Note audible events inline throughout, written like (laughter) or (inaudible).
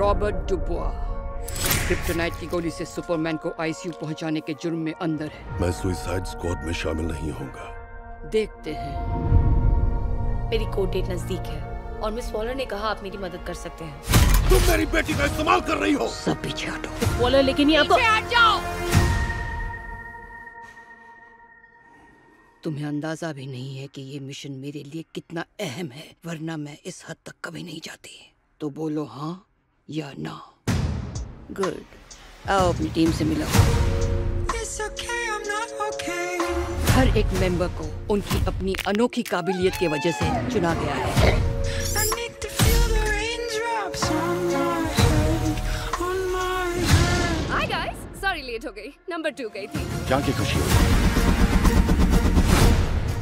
Robert डुबुआ। Kryptonite की गोली से सुपरमैन को आईसीयू पहुँचाने के जुर्म में अंदर है। मैं सुइसाइड स्क्वाड में शामिल नहीं होगा देखते हैं। मेरी कोर्ट डेट नज़दीक है और मिस वॉलर ने कहा आप मेरी मदद कर सकते हैं। तुम मेरी बेटी का इस्तेमाल कर रही हो। सब पीछे हटो। वॉलर लेकिन ये आपको हट जाओ। तुम्हें अंदाज़ा भी नहीं है कि ये मिशन मेरे लिए कितना अहम है वरना मैं इस हद तक कभी नहीं जाती। तो बोलो हाँ? या ना गुड आओ अपनी टीम से मिलो हर एक मेंबर को उनकी अपनी अनोखी काबिलियत की वजह से चुना गया है। सॉरी लेट हो गई. नंबर टू गई थी. क्या की खुशी हो।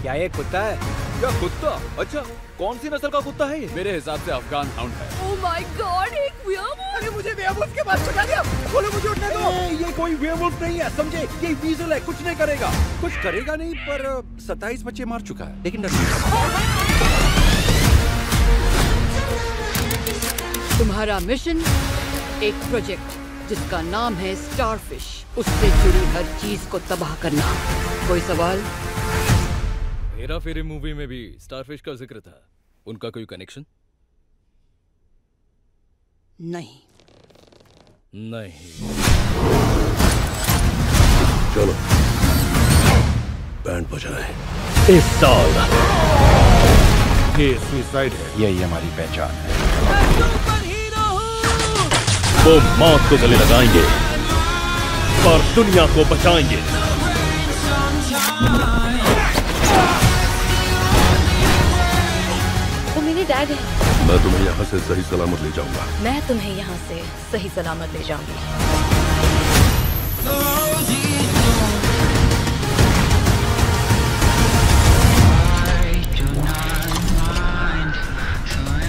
क्या ये कुत्ता है? क्या कुत्ता? अच्छा कौन सी नस्ल का कुत्ता है ये? मेरे हिसाब से अफगान हाउंड है। ओह माय गॉड एक अरे मुझे वेयरवुल्फ के पास चला दिया। बोलो मुझे उठने दो। ये कोई वेयरवुल्फ नहीं है समझे? ये वीजल है कुछ नहीं करेगा। कुछ करेगा नहीं पर सत्ताईस बच्चे मार चुका है। लेकिन डर तुम्हारा मिशन एक प्रोजेक्ट जिसका नाम है स्टारफिश उससे जुड़ी हर चीज़ को तबाह करना। कोई सवाल? हेरा फेरी मूवी में भी स्टारफिश का ज़िक्र था। उनका कोई कनेक्शन नहीं। नहीं। चलो। बैंड बजाएँ इस साल ये सुसाइड है। यही हमारी पहचान है। वो मौत को गले लगाएँगे और दुनिया को बचाएँगे। डैड है मैं तुम्हें यहाँ से सही सलामत ले जाऊँगा। मैं तुम्हें यहाँ से सही सलामत ले जाऊँगी।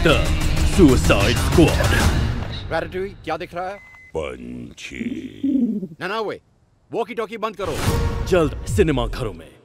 द सुसाइड स्क्वाड रैटटूई क्या दिख रहा है? पंछी। (laughs) ना ना वे वॉकी टॉकी बंद करो। जल्द सिनेमा घरों में।